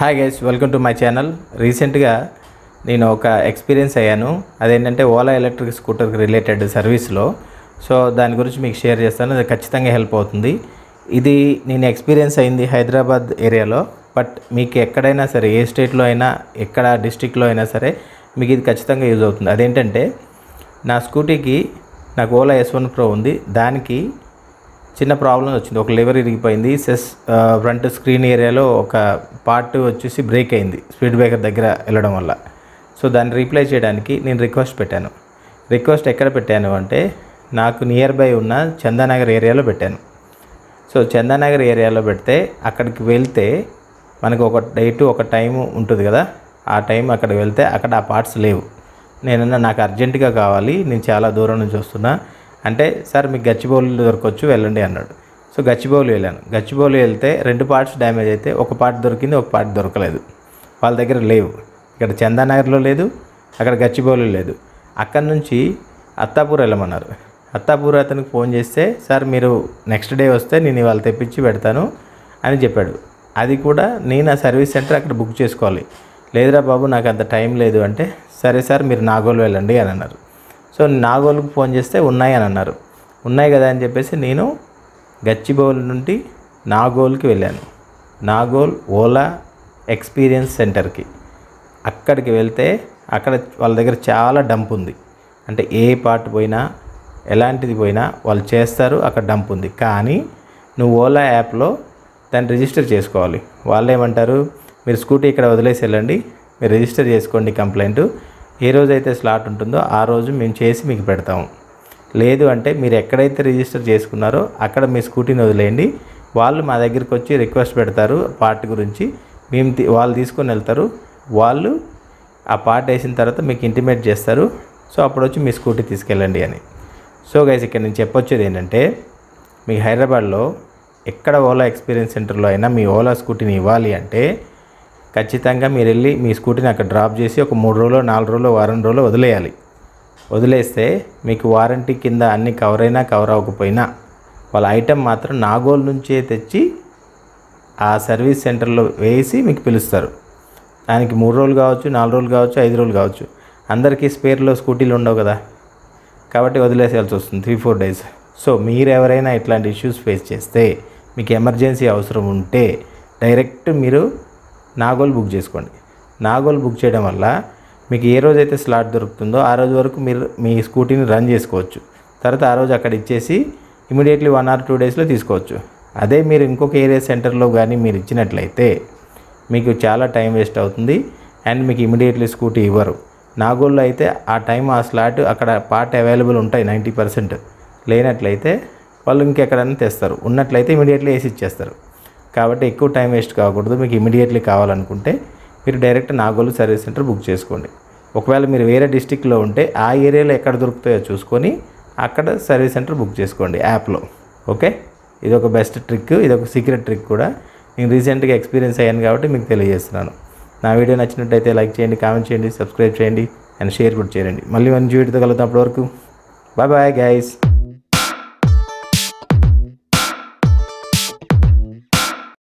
Hi guys welcome to my channel రీసెంట్గా నేను ఒక ఎక్స్పీరియన్స్ అయ్యాను. అదేంటంటే ఓలా ఎలక్ట్రిక్ స్కూటర్కి రిలేటెడ్ సర్వీస్లో సో దాని గురించి మీకు షేర్ చేస్తాను. అది ఖచ్చితంగా హెల్ప్ అవుతుంది. ఇది నేను ఎక్స్పీరియన్స్ అయింది హైదరాబాద్ ఏరియాలో. బట్ మీకు ఎక్కడైనా సరే ఏ స్టేట్లో అయినా ఎక్కడ డిస్టిక్లో అయినా సరే మీకు ఇది ఖచ్చితంగా యూజ్ అవుతుంది. అదేంటంటే నా స్కూటీకి నాకు ఓలా ఎస్ వన్ ప్రో ఉంది. దానికి చిన్న ప్రాబ్లం వచ్చింది. ఒక లివర్ ఇరిగిపోయింది. సెస్ ఫ్రంట్ స్క్రీన్ ఏరియాలో ఒక పార్ట్ వచ్చేసి బ్రేక్ అయింది. స్పీడ్ బ్రేకర్ దగ్గర వెళ్ళడం వల్ల. సో దాన్ని రీప్లై చేయడానికి నేను రిక్వెస్ట్ పెట్టాను. రిక్వెస్ట్ ఎక్కడ పెట్టాను అంటే నాకు నియర్ బై ఉన్న చందానగర్ ఏరియాలో పెట్టాను. సో చందానగర్ ఏరియాలో పెడితే అక్కడికి వెళ్తే మనకు ఒక డేటు ఒక టైం ఉంటుంది కదా. ఆ టైం అక్కడికి వెళ్తే అక్కడ ఆ పార్ట్స్ లేవు. నేనన్నా నాకు అర్జెంటుగా కావాలి. నేను చాలా దూరం నుంచి వస్తున్నా. అంటే సార్ మీకు గచ్చిబౌలు దొరకవచ్చు వెళ్ళండి అన్నాడు. సో గచ్చిబౌలి వెళ్ళాను. గచ్చిబౌలి వెళ్తే రెండు పార్ట్స్ డ్యామేజ్ అయితే ఒక పార్ట్ దొరికింది ఒక పార్ట్ దొరకలేదు. వాళ్ళ దగ్గర లేవు. ఇక్కడ చందానగర్లో లేదు అక్కడ గచ్చిబౌలి లేదు. అక్కడ నుంచి అత్తాపూర్ వెళ్ళమన్నారు. అత్తాపూర్ అతనికి ఫోన్ చేస్తే సార్ మీరు నెక్స్ట్ డే వస్తే నేను ఇవాళ తెప్పించి పెడతాను అని చెప్పాడు. అది కూడా నేను ఆ సర్వీస్ సెంటర్ అక్కడ బుక్ చేసుకోవాలి. లేదురా బాబు నాకు అంత టైం లేదు అంటే సరే సార్ మీరు నాగోలు వెళ్ళండి అని అన్నారు. సో నాగోలుకు ఫోన్ చేస్తే ఉన్నాయి అని అన్నారు. ఉన్నాయి కదా అని చెప్పేసి నేను గచ్చిబౌలి నుండి నాగోల్కి వెళ్ళాను. నాగోల్ ఓలా ఎక్స్పీరియన్స్ సెంటర్కి. అక్కడికి వెళ్తే అక్కడ వాళ్ళ దగ్గర చాలా డంప్ ఉంది. అంటే ఏ పార్ట్ పోయినా ఎలాంటిది పోయినా వాళ్ళు చేస్తారు అక్కడ డంప్ ఉంది. కానీ నువ్వు ఓలా యాప్లో దాన్ని రిజిస్టర్ చేసుకోవాలి. వాళ్ళు ఏమంటారు మీరు స్కూటీ ఇక్కడ వదిలేసి వెళ్ళండి మీరు రిజిస్టర్ చేసుకోండి కంప్లైంట్. ఏ రోజైతే స్లాట్ ఉంటుందో ఆ రోజు మేము చేసి మీకు పెడతాము లేదు అంటే మీరు ఎక్కడైతే రిజిస్టర్ చేసుకున్నారో అక్కడ మీ స్కూటీని వదిలేయండి. వాళ్ళు మా దగ్గరికి వచ్చి రిక్వెస్ట్ పెడతారు పార్ట్ గురించి. మేము వాళ్ళు తీసుకొని వెళ్తారు. వాళ్ళు ఆ పార్ట్ వేసిన తర్వాత మీకు ఇంటిమేట్ చేస్తారు. సో అప్పుడు వచ్చి మీ స్కూటీ తీసుకెళ్ళండి అని. సో గైస్ ఇక్కడ నేను చెప్పొచ్చేది ఏంటంటే మీకు హైదరాబాద్లో ఎక్కడ ఓలా ఎక్స్పీరియన్స్ సెంటర్లో అయినా మీ ఓలా స్కూటీని ఇవ్వాలి అంటే ఖచ్చితంగా మీరు వెళ్ళి మీ స్కూటీని అక్కడ డ్రాప్ చేసి ఒక మూడు రోజులు నాలుగు రోజులు వారం రోజులు వదిలేయాలి. వదిలేస్తే మీకు వారంటీ కింద అన్ని కవర్ అయినా కవర్ అవ్వకపోయినా వాళ్ళ ఐటెం మాత్రం నాగోల్ నుంచే తెచ్చి ఆ సర్వీస్ సెంటర్లో వేసి మీకు పిలుస్తారు. దానికి మూడు రోజులు కావచ్చు నాలుగు రోజులు కావచ్చు ఐదు రోజులు కావచ్చు. అందరికీ స్పేర్లో స్కూటీలు ఉండవు కదా. కాబట్టి వదిలేసేయాల్సి వస్తుంది త్రీ ఫోర్ డేస్ సో మీరు ఎవరైనా ఇట్లాంటి ఇష్యూస్ ఫేస్ చేస్తే మీకు ఎమర్జెన్సీ అవసరం ఉంటే డైరెక్ట్ మీరు నాగోల్ బుక్ చేసుకోండి. నాగోల్ బుక్ చేయడం వల్ల మీకు ఏ రోజైతే స్లాట్ దొరుకుతుందో ఆ రోజు వరకు మీరు మీ స్కూటీని రన్ చేసుకోవచ్చు. తర్వాత ఆ రోజు అక్కడ ఇచ్చేసి ఇమీడియట్లీ వన్ ఆర్ టూ డేస్లో తీసుకోవచ్చు. అదే మీరు ఇంకొక ఏరియా సెంటర్లో కానీ మీరు ఇచ్చినట్లయితే మీకు చాలా టైం వేస్ట్ అవుతుంది అండ్ మీకు ఇమీడియట్లీ స్కూటీ ఇవ్వరు. నాగోల్లో అయితే ఆ టైం ఆ స్లాట్ అక్కడ పార్ట్ అవైలబుల్ ఉంటాయి నైంటీ పర్సెంట్. లేనట్లయితే వాళ్ళు ఇంకెక్కడైనా తెస్తారు. ఉన్నట్లయితే ఇమీడియట్లీ వేసి ఇచ్చేస్తారు. కాబట్టి ఎక్కువ టైం వేస్ట్ కాకూడదు. మీకు ఇమీడియట్లీ కావాలనుకుంటే మీరు direct Nagole service center book చేసుకోండి. ఒకవేళ మీరు వేరే డిస్టిక్లో ఉంటే ఆ ఏరియాలో ఎక్కడ దొరుకుతాయో చూసుకొని అక్కడ సర్వీస్ సెంటర్ బుక్ చేసుకోండి యాప్లో. ఓకే? ఇది ఒక బెస్ట్ ట్రిక్ ఇది ఒక సీక్రెట్ ట్రిక్ కూడా. నేను రీసెంట్గా ఎక్స్పీరియన్స్ అయ్యాను కాబట్టి మీకు తెలియజేస్తున్నాను. నా వీడియో నచ్చినట్టయితే లైక్ చేయండి కామెంట్ చేయండి సబ్స్క్రైబ్ చేయండి అండ్ షేర్ కూడా చేయండి. మళ్ళీ మంచి వీడియోతో కలుగుతాం అప్పటి వరకు బాయ్ బాయ్ గైస్